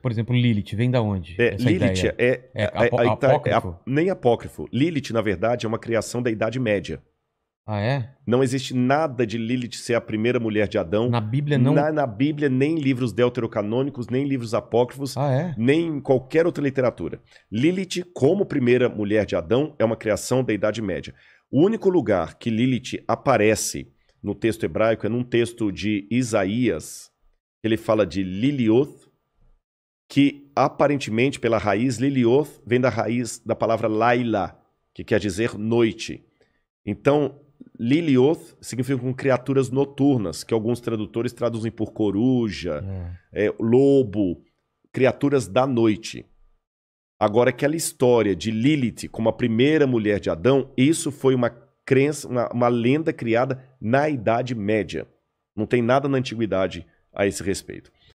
Por exemplo, Lilith, vem da onde? É, Lilith ideia? é, É é- é apócrifo? a- nem apócrifo. Lilith, na verdade, é uma criação da Idade Média. Ah, é? Não existe nada de Lilith ser a primeira mulher de Adão. Na Bíblia não. Na, na Bíblia, nem livros deuterocanônicos, nem livros apócrifos, Ah, é? nem em qualquer outra literatura. Lilith, como primeira mulher de Adão, é uma criação da Idade Média. O único lugar que Lilith aparece no texto hebraico é num texto de Isaías, ele fala de Lilioth, que aparentemente, pela raiz, Lilioth vem da raiz da palavra Laila, que quer dizer noite. Então, Lilioth significa com criaturas noturnas, que alguns tradutores traduzem por coruja, É. é, lobo, criaturas da noite. Agora, aquela história de Lilith como a primeira mulher de Adão, isso foi uma crença, uma, uma lenda criada na Idade Média. Não tem nada na antiguidade a esse respeito.